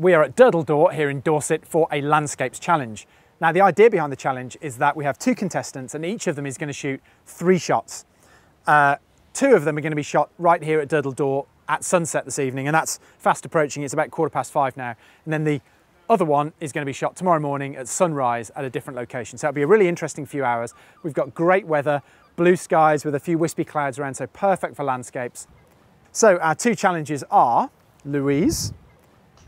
We are at Durdle Door here in Dorset for a landscapes challenge. Now the idea behind the challenge is that we have two contestants and each of them is going to shoot three shots. Uh, two of them are going to be shot right here at Durdle Door at sunset this evening and that's fast approaching, it's about quarter past five now. And then the other one is going to be shot tomorrow morning at sunrise at a different location. So it'll be a really interesting few hours. We've got great weather, blue skies with a few wispy clouds around, so perfect for landscapes. So our two challenges are Louise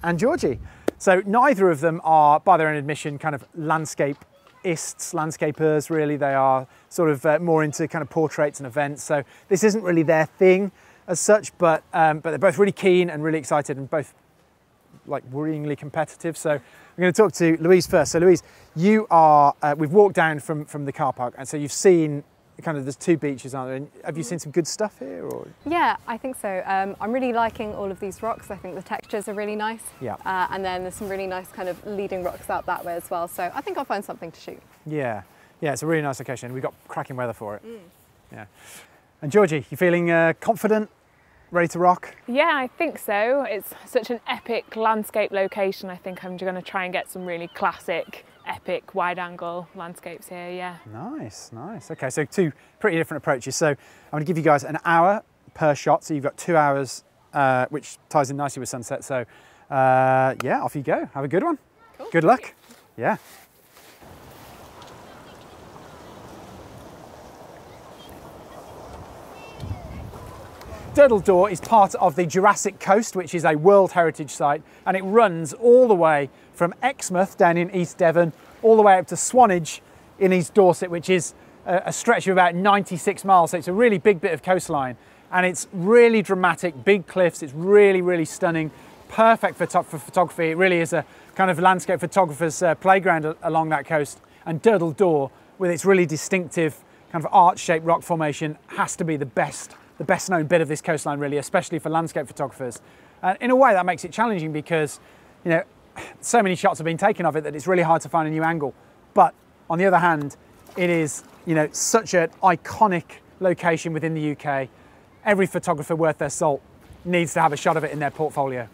and Georgie. So neither of them are, by their own admission, kind of landscapeists, landscapers really. They are sort of uh, more into kind of portraits and events. So this isn't really their thing as such, but, um, but they're both really keen and really excited and both like worryingly competitive. So I'm going to talk to Louise first. So Louise, you are, uh, we've walked down from, from the car park and so you've seen kind of there's two beaches, aren't there? And have you seen some good stuff here? Or? Yeah, I think so. Um, I'm really liking all of these rocks. I think the textures are really nice. Yeah. Uh, and then there's some really nice kind of leading rocks out that way as well. So I think I'll find something to shoot. Yeah, yeah, it's a really nice location. We've got cracking weather for it. Mm. Yeah. And Georgie, you feeling uh, confident? Ready to rock? Yeah, I think so. It's such an epic landscape location. I think I'm going to try and get some really classic epic wide angle landscapes here, yeah. Nice, nice. Okay, so two pretty different approaches. So I'm going to give you guys an hour per shot. So you've got two hours, uh, which ties in nicely with sunset. So uh, yeah, off you go. Have a good one. Cool. Good luck. Yeah. Durdle Door is part of the Jurassic Coast, which is a World Heritage Site, and it runs all the way from Exmouth down in East Devon all the way up to Swanage in East Dorset, which is a, stretch of about 96 miles. So it's a really big bit of coastline and it's really dramatic, big cliffs. It's really, really stunning, perfect for, for photography. It really is a kind of landscape photographer's uh, playground along that coast. And Durdle Door, with its really distinctive kind of arch-shaped rock formation, has to be the best, the best known bit of this coastline, really, especially for landscape photographers. And in a way, that makes it challenging because, you know, so many shots have been taken of it that it's really hard to find a new angle. But on the other hand, it is you know such an iconic location within the UK. Every photographer worth their salt needs to have a shot of it in their portfolio.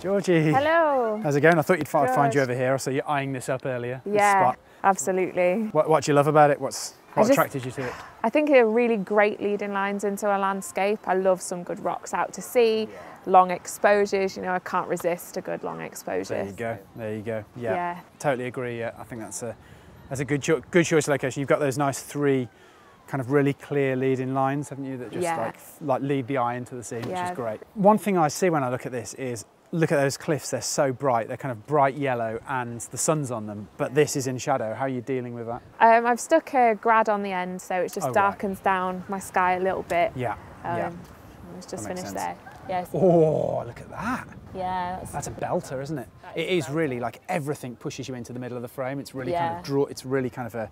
Georgie. Hello. How's it going? I thought you'd Good. find you over here. I saw you eyeing this up earlier. Yeah, absolutely. What, what do you love about it? What's what just, attracted you to it? I think they're really great leading lines into a landscape. I love some good rocks out to sea, yeah. long exposures. You know, I can't resist a good long exposure. There you go. There you go. Yeah, yeah. totally agree. Yeah, I think that's a that's a good cho good choice location. You've got those nice three kind of really clear leading lines, haven't you? That just yeah. like like lead the eye into the scene, which is great. One thing I see when I look at this is look at those cliffs, they're so bright, they're kind of bright yellow and the sun's on them, but this is in shadow. How are you dealing with that? Um, I've stuck a grad on the end, so it just oh, darkens right. down my sky a little bit. Yeah, um, yeah. It's just finished sense. there. Yes. Oh, look at that. Yeah. That's, that's a belter, isn't it? It is really like everything pushes you into the middle of the frame. It's really yeah. kind of draw. It's really kind of a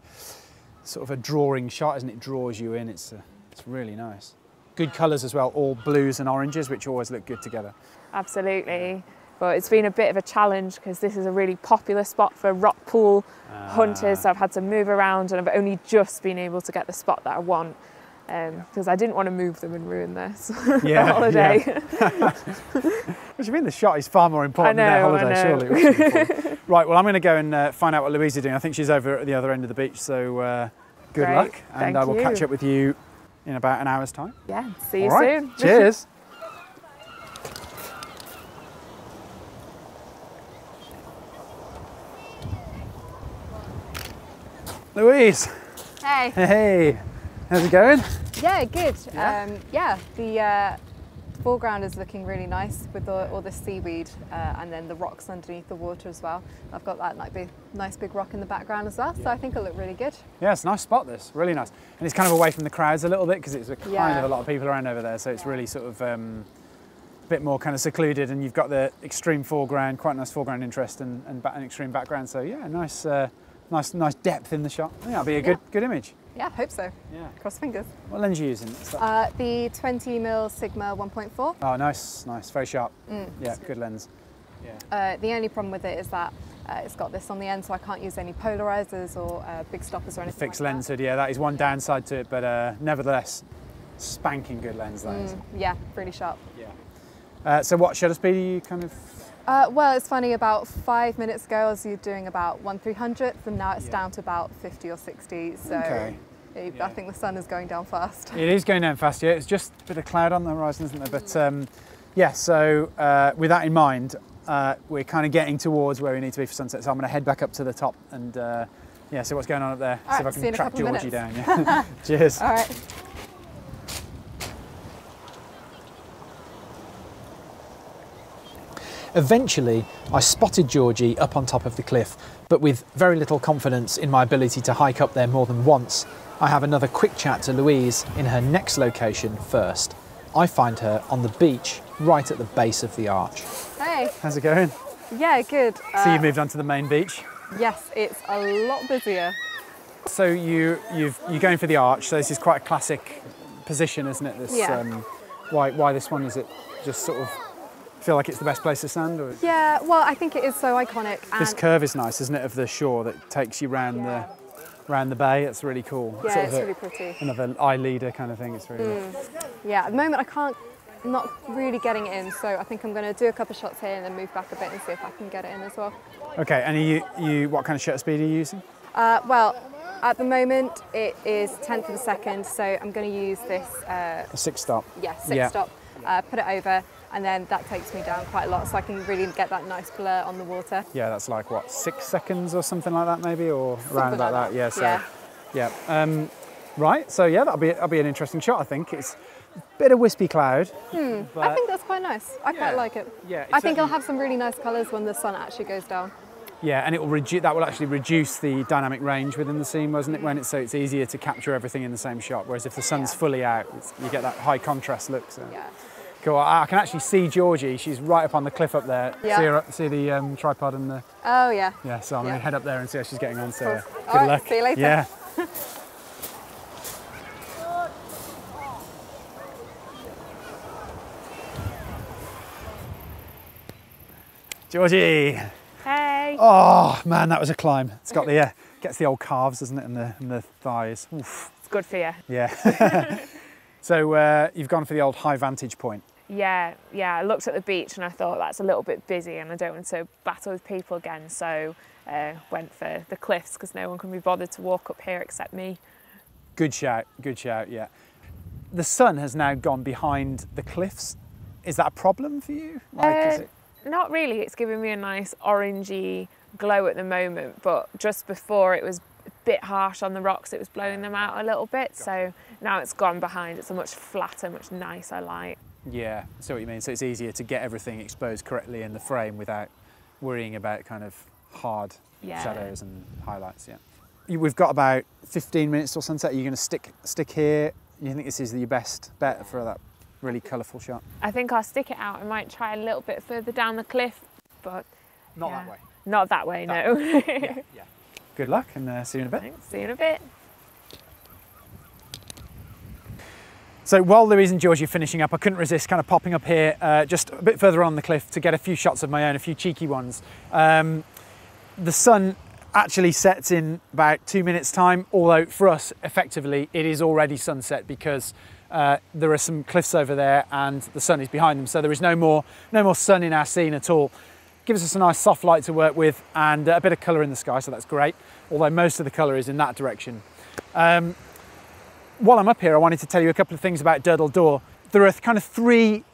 sort of a drawing shot, isn't it? it draws you in. It's uh, it's really nice. Good colours as well, all blues and oranges, which always look good together absolutely. But it's been a bit of a challenge because this is a really popular spot for rock pool uh. hunters. So I've had to move around and I've only just been able to get the spot that I want because um, I didn't want to move them and ruin this yeah, holiday. Yeah. do you mean the shot is far more important know, than their holiday, surely? right, well, I'm going to go and uh, find out what Louise is doing. I think she's over at the other end of the beach, so uh, good Great. luck. And Thank I will you. catch up with you in about an hour's time. Yeah, see you soon. Cheers. Louise. Hey. Hey. How's it going? Yeah, good. Yeah, um, yeah the uh, foreground is looking really nice with the, all the seaweed uh, and then the rocks underneath the water as well. I've got that like big, nice big rock in the background as well, so I think it'll look really good. Yeah, it's a nice spot this, really nice. And it's kind of away from the crowds a little bit because it's a kind yeah. of a lot of people around over there, so it's really sort of um, a bit more kind of secluded and you've got the extreme foreground, quite nice foreground interest and, and an extreme background, so yeah, nice. Uh, Nice, nice depth in the shot. I think that'll be a good, yeah. good image. Yeah, hope so. Yeah. Cross fingers. What lens are you using? Uh, the 20 mm Sigma 1.4. Oh, nice, nice, very sharp. Mm. Yeah, good lens. Yeah. Uh, the only problem with it is that uh, it's got this on the end, so I can't use any polarizers or uh, big stoppers or anything. Fixed like lens hood, yeah, that is one downside to it, but uh, nevertheless, spanking good lens that. Mm, yeah, really sharp. Yeah. Uh, so what shutter speed are you kind of? Uh, well, it's funny. About five minutes ago, I was doing about one three hundredth, and now it's Yeah. down to about fifty or sixty. So Okay. it- Yeah. I think the sun is going down fast. It is going down fast, yeah. It's just a bit of cloud on the horizon, isn't there? But um, yeah, so uh, with that in mind, uh, we're kind of getting towards where we need to be for sunset. So I'm going to head back up to the top and uh, yeah, see what's going on up there. All see right, if I can track Georgie down. Yeah. Cheers. All right. Eventually, I spotted Georgie up on top of the cliff, but with very little confidence in my ability to hike up there more than once, I have another quick chat to Louise in her next location first. I find her on the beach right at the base of the arch. Hey. How's it going? Yeah, good. So Uh, you moved on to the main beach. Yes, it's a lot busier. So you you've you're going for the arch. So this is quite a classic position, isn't it? This Yeah. um, why why this one is it just sort of feel like it's the best place to stand or Yeah, well, I think it is so iconic. And this curve is nice, isn't it, of the shore that takes you round Yeah. the round the bay. It's really cool. yeah, Sort it's really pretty. another eye leader kind of thing. It's really Mm. Yeah, at the moment I can't, I'm not really getting it in, so I think I'm going to do a couple of shots here and then move back a bit and see if I can get it in as well. okay. And are you you what kind of shutter speed are you using? Uh, well, at the moment it is tenth of a second, so I'm going to use this, uh, A six stop. yeah, six Yeah. stop, uh, put it over, and then that takes me down quite a lot, so I can really get that nice blur on the water. Yeah, that's like what six seconds or something like that, maybe, or around about like that. that, Yeah. So yeah. yeah. Um, right. So yeah, that'll be that'll be an interesting shot. I think it's a bit of wispy cloud. I but- think that's quite nice. I Yeah. quite like it. Yeah, I think it'll have some really nice colours when the sun actually goes down. Yeah, and it will reduce. That will actually reduce the dynamic range within the scene, wasn't it? When it's so it's easier to capture everything in the same shot. Whereas if the sun's Yeah. fully out, you get that high contrast look. So. Yeah. Cool. I I can actually see Georgie. She's right up on the cliff up there. Yeah. See, her, see the um, tripod and the Oh yeah. yeah. So I'm Yeah. gonna head up there and see how she's getting on. So Cool. good All right, luck. see you later. Yeah. Georgie. Hey. Oh man, that was a climb. It's got the uh, gets the old calves, doesn't it, and the and the thighs. Oof. It's good for you. Yeah. so uh, you've gone for the old high vantage point. Yeah, yeah. I looked at the beach and I thought that's a little bit busy and I don't want to battle with people again. So uh, went for the cliffs because no one can be bothered to walk up here except me. Good shout. Good shout. Yeah. The sun has now gone behind the cliffs. Is that a problem for you? Like, is Uh, it- Not really. It's giving me a nice orangey glow at the moment, but just before it was a bit harsh on the rocks. It was blowing them out a little bit. So now it's gone behind. It's a much flatter, much nicer light. Yeah, I see what you mean. So it's easier to get everything exposed correctly in the frame without worrying about kind of hard Yeah. shadows and highlights. Yeah. We've got about 15 minutes till sunset. Are you going to stick stick here? You think this is your best bet for that really colourful shot? I think I'll stick it out. I might try a little bit further down the cliff, but Not Yeah. that way. not that way, no. yeah, yeah. Good luck and uh, see you in a bit. Thanks. See you in a bit. So while Louise and Georgie are finishing up, I couldn't resist kind of popping up here uh, just a bit further on the cliff to get a few shots of my own, a few cheeky ones. Um, the sun actually sets in about two minutes' time, although for us, effectively, it is already sunset because uh, there are some cliffs over there and the sun is behind them. So there is no more, no more sun in our scene at all. Gives us a nice soft light to work with and a bit of colour in the sky, so that's great. Although most of the colour is in that direction. Um, while I'm up here, I wanted to tell you a couple of things about Durdle Door. There are kind of three,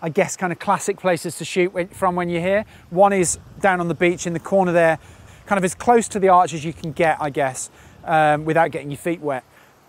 I guess, kind of classic places to shoot from when you're here. One is down on the beach in the corner there, kind of as close to the arch as you can get, I guess, um, without getting your feet wet.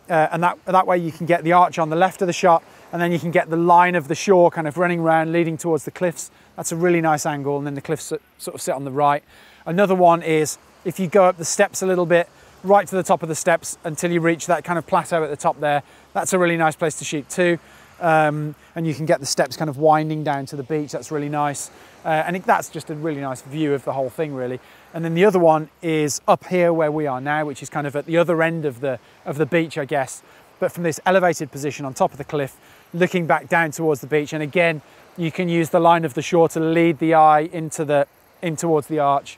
Uh, and that, that way you can get the arch on the left of the shot, and then you can get the line of the shore kind of running around, leading towards the cliffs. That's a really nice angle, and then the cliffs sort of sit on the right. Another one is if you go up the steps a little bit, right to the top of the steps until you reach that kind of plateau at the top there. That's a really nice place to shoot too. Um, and you can get the steps kind of winding down to the beach. That's really nice. Uh, and it, that's just a really nice view of the whole thing, really. And then the other one is up here where we are now, which is kind of at the other end of the of the beach, I guess. But from this elevated position on top of the cliff, looking back down towards the beach. And again, you can use the line of the shore to lead the eye into the in towards the arch.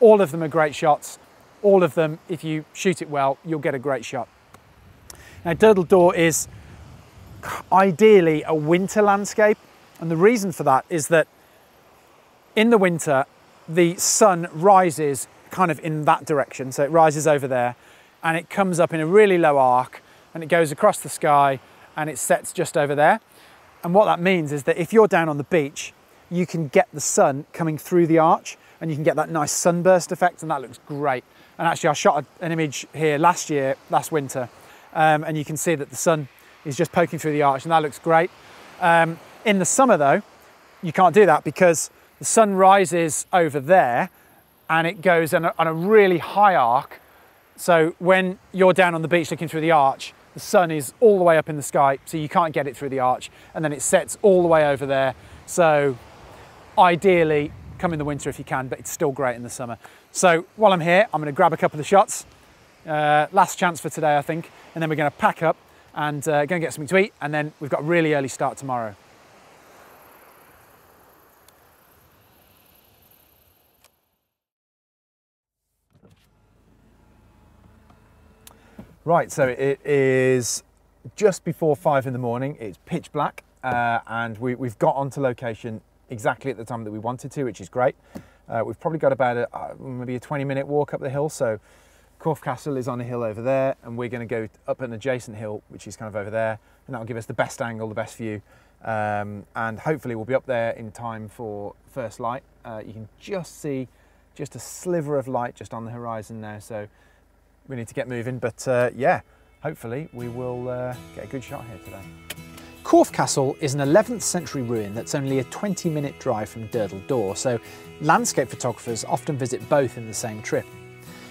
All of them are great shots. All of them, if you shoot it well, you'll get a great shot. Now, Durdle Door is ideally a winter landscape, and the reason for that is that in the winter, the sun rises kind of in that direction, so it rises over there, and it comes up in a really low arc, and it goes across the sky, and it sets just over there. And what that means is that if you're down on the beach, you can get the sun coming through the arch, and you can get that nice sunburst effect, and that looks great. And actually, I shot an image here last year, last winter, um, and you can see that the sun is just poking through the arch, and that looks great. Um, in the summer, though, you can't do that because the sun rises over there and it goes on a, on a really high arc. So when you're down on the beach looking through the arch, the sun is all the way up in the sky, so you can't get it through the arch, and then it sets all the way over there. So ideally, come in the winter if you can, but it's still great in the summer. So while I'm here, I'm going to grab a couple of shots. Uh, last chance for today, I think, and then we're going to pack up and uh, go and get something to eat, and then we've got a really early start tomorrow. Right, so it is just before five in the morning. It's pitch black, uh, and we, have got onto location exactly at the time that we wanted to, which is great. Uh, we've probably got about a, uh, maybe a 20 minute walk up the hill, so Corfe Castle is on a hill over there, and we're going to go up an adjacent hill, which is kind of over there, and that'll give us the best angle, the best view, um, and hopefully we'll be up there in time for first light. Uh, you can just see just a sliver of light just on the horizon now, so we need to get moving. But uh, yeah, hopefully we will uh, get a good shot here today. Corfe Castle is an 11th century ruin that's only a 20 minute drive from Durdle Door, so landscape photographers often visit both in the same trip.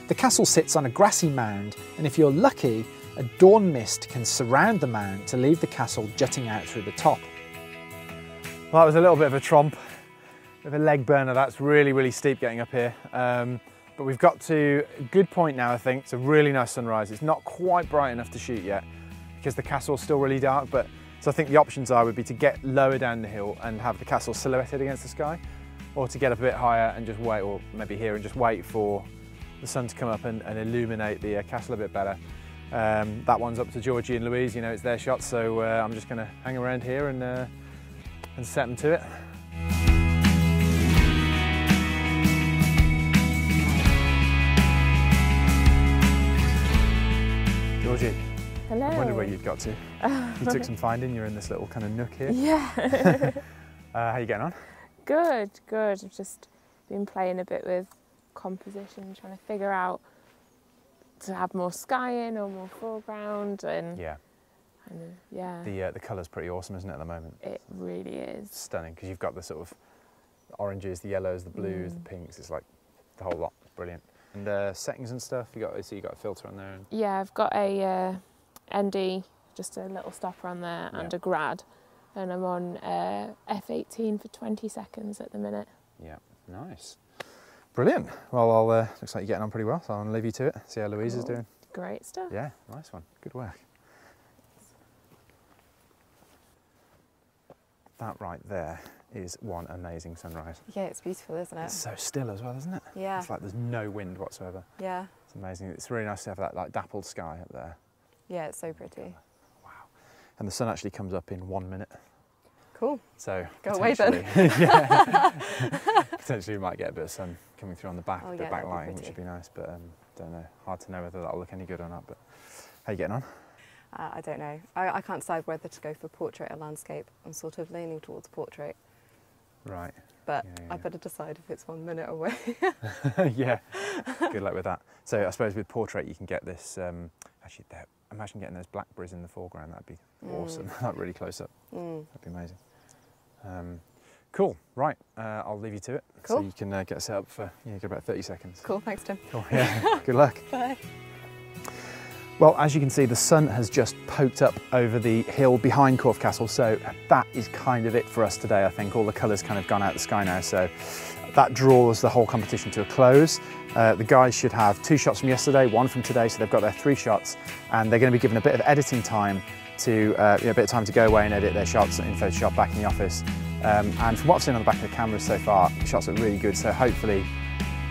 The castle sits on a grassy mound, and if you're lucky, a dawn mist can surround the mound to leave the castle jutting out through the top. Well, that was a little bit of a tromp, bit of a leg burner. That's really, really steep getting up here. Um, but we've got to a good point now, I think. It's a really nice sunrise. It's not quite bright enough to shoot yet because the castle's still really dark, but so I think the options are would be to get lower down the hill and have the castle silhouetted against the sky, or to get up a bit higher and just wait, or maybe here and just wait for the sun to come up and, and illuminate the uh, castle a bit better. Um, that one's up to Georgie and Louise, you know, it's their shot, so uh, I'm just gonna hang around here and, uh, and set them to it. Georgie. Hello. I wondered where you'd got to. you took some finding, you're in this little kind of nook here. Yeah. uh, how you getting on? Good, good. I've just been playing a bit with composition, trying to figure out to have more sky in or more foreground and yeah. And, uh, yeah. The uh, the colour's pretty awesome, isn't it, at the moment? It really is. stunning because you've got the sort of oranges, the yellows, the blues, mm. the pinks. It's like the whole lot. It's brilliant. And uh, settings and stuff. You got so you got a filter on there. Yeah, I've got a uh, ND, just a little stopper on there, yeah. and a grad, and I'm on uh, F18 for 20 seconds at the minute. Yeah, nice. Brilliant. Well, I'll, uh, looks like you're getting on pretty well, so I'll leave you to it. See how Louise cool. is doing. Great stuff. Yeah, nice one. Good work. That right there is one amazing sunrise. Yeah, it's beautiful, isn't it? It's so still as well, isn't it? Yeah. It's like there's no wind whatsoever. Yeah. It's amazing. It's really nice to have that like dappled sky up there. Yeah, it's so pretty. Wow. And the sun actually comes up in one minute. Cool. So go away then. potentially we might get a bit of sun coming through on the back, oh, bit yeah, backlighting, which would be nice. But um, don't know. Hard to know whether that'll look any good or not. But how are you getting on? Uh, I don't know. I, I, can't decide whether to go for portrait or landscape. I'm sort of leaning towards portrait. Right. But yeah, yeah. I better decide if it's one minute away. yeah. Good luck with that. So I suppose with portrait you can get this. Um, actually, there, imagine getting those blackberries in the foreground. That'd be mm. awesome. like really close up. Mm. That'd be amazing. Um, cool. Right. Uh, I'll leave you to it. Cool. So you can uh, get set up for yeah, get about 30 seconds. Cool. Thanks, Tim. Cool. Yeah. Good luck. Bye. Well, as you can see, the sun has just poked up over the hill behind Corfe Castle, so that is kind of it for us today, I think. All the colours kind of gone out of the sky now, so that draws the whole competition to a close. Uh, the guys should have two shots from yesterday, one from today, so they've got their three shots, and they're going to be given a bit of editing time to uh, you know, a bit of time to go away and edit their shots in Photoshop back in the office. Um, and from what I've seen on the back of the camera so far, the shots look really good. So hopefully,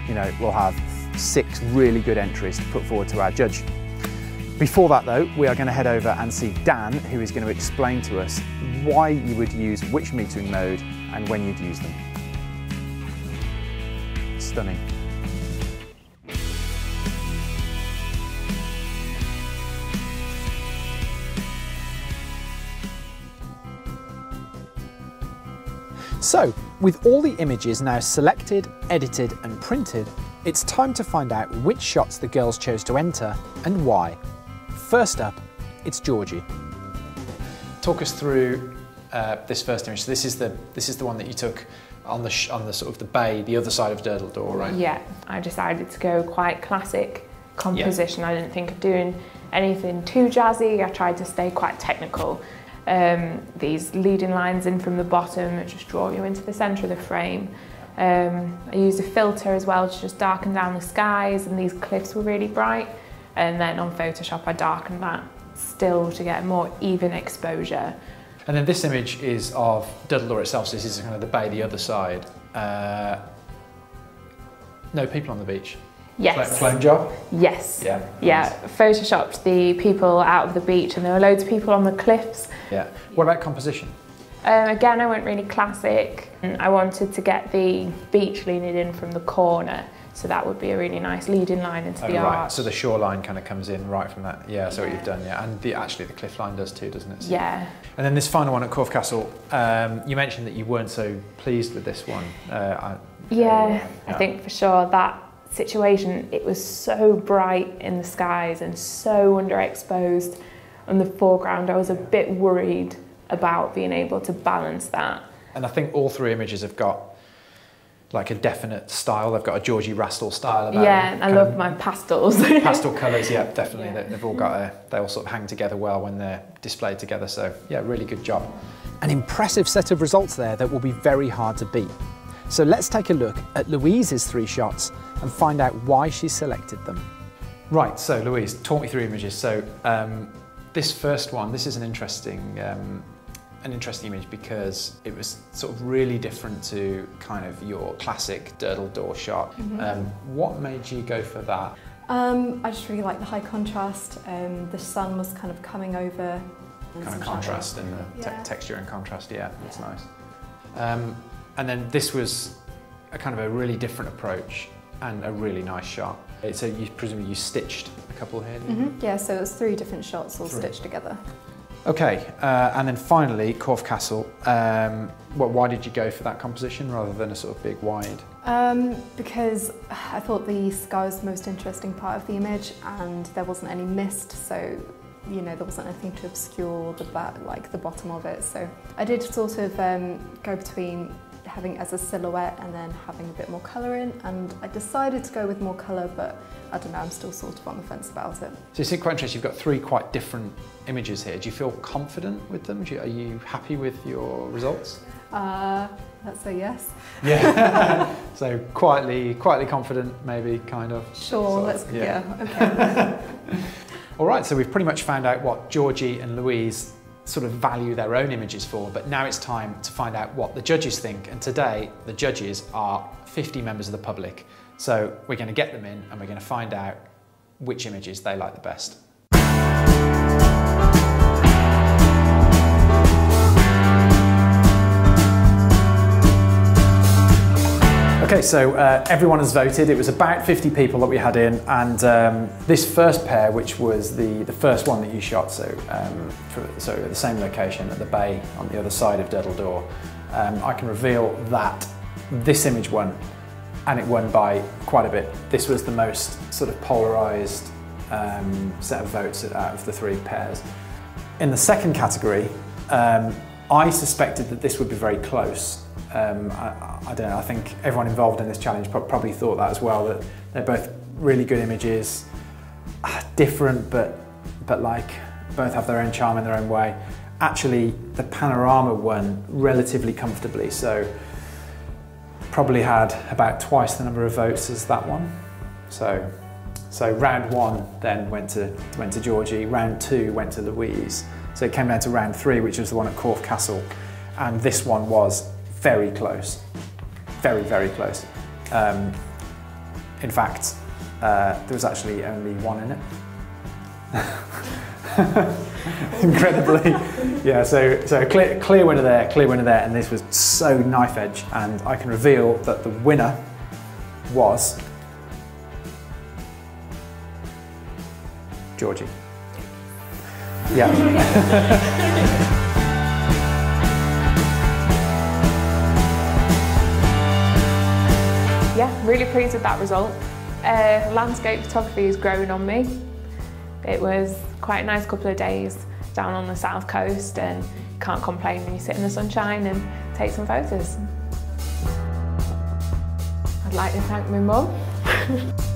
you know, we'll have six really good entries to put forward to our judge. Before that though, we are going to head over and see Dan, who is going to explain to us why you would use which metering mode and when you'd use them. Stunning. So, with all the images now selected, edited and printed, it's time to find out which shots the girls chose to enter and why. First up, it's Georgie. Talk us through uh, this first image. So this is the this is the one that you took on the on the sort of the bay, the other side of Durdle Door, right? Yeah, I decided to go quite classic composition. Yeah. I didn't think of doing anything too jazzy. I tried to stay quite technical um, these leading lines in from the bottom just draw you into the centre of the frame. Um, I used a filter as well to just darken down the skies and these cliffs were really bright. And then on Photoshop I darkened that still to get a more even exposure. And then this image is of Durdle Door itself, so this is kind of the bay, the other side. Uh, no people on the beach. Yes. Clone job? Yes. Yeah. Yeah. Photoshopped the people out of the beach and there were loads of people on the cliffs. Yeah. What about composition? Um, again, I went really classic. I wanted to get the beach leaning in from the corner. So that would be a really nice leading line into oh, the right. art. So the shoreline kind of comes in right from that. Yeah, so yeah. what you've done, yeah. And the, actually the cliff line does too, doesn't it? So yeah. And then this final one at Corfe Castle, um, you mentioned that you weren't so pleased with this one. Uh, I, yeah, yeah, I think for sure that situation, it was so bright in the skies and so underexposed on the foreground. I was a bit worried about being able to balance that. And I think all three images have got like a definite style. They've got a Georgie Rastall style about Yeah, I love my pastels. pastel colours, yeah, definitely. Yeah. They've all got a, they all sort of hang together well when they're displayed together. So yeah, really good job. An impressive set of results there that will be very hard to beat. So let's take a look at Louise's three shots and find out why she selected them. Right, so Louise, talk me through images. So um, this first one, this is an interesting, um, an interesting image because it was sort of really different to kind of your classic Durdle door shot. Mm -hmm. um, what made you go for that? Um, I just really like the high contrast. Um, the sun was kind of coming over. Kind of contrast and the yeah. te texture and contrast, yeah, that's yeah. nice. Um, and then this was a kind of a really different approach and a really nice shot. So you presumably you stitched a couple here? Mm -hmm. Yeah, so it was three different shots all three. stitched together. Okay, uh, and then finally, Corfe Castle. Um, why did you go for that composition rather than a sort of big wide? Um, because I thought the sky was the most interesting part of the image and there wasn't any mist, so you know there wasn't anything to obscure the like the bottom of it. So I did sort of um, go between having it as a silhouette and then having a bit more colour in and I decided to go with more colour but I don't know, I'm still sort of on the fence about it. So you see quite interesting, you've got three quite different images here. Do you feel confident with them? You, are you happy with your results? Uh, let's say yes. Yeah, so quietly, quietly confident maybe, kind of. Sure, so, let's, yeah, yeah okay. All right, so we've pretty much found out what Georgie and Louise sort of value their own images for, but now it's time to find out what the judges think. And today, the judges are 50 members of the public. So we're going to get them in and we're going to find out which images they like the best. Okay, so uh, everyone has voted. It was about 50 people that we had in, and um, this first pair, which was the, the first one that you shot, so, um, for, so at the same location at the bay on the other side of Durdle Door, um, I can reveal that this image won, and it won by quite a bit. This was the most sort of polarised um, set of votes out of the three pairs. In the second category, um, I suspected that this would be very close. Um, I, I, don't know, I think everyone involved in this challenge probably thought that as well, that they're both really good images, ah, different but, but like both have their own charm in their own way. Actually, the panorama won relatively comfortably, so probably had about twice the number of votes as that one. So, so round one then went to, went to Georgie, round two went to Louise, So it came down to round three, which was the one at Corfe Castle, and this one was very close, very, very close. Um, in fact, uh, there was actually only one in it. Incredibly, yeah. So, so clear, clear winner there, clear winner there, and this was so knife edge. And I can reveal that the winner was Georgie. Yeah. yeah, really pleased with that result. Uh, landscape photography is growing on me. It was quite a nice couple of days down on the south coast and can't complain when you sit in the sunshine and take some photos. I'd like to thank my mum.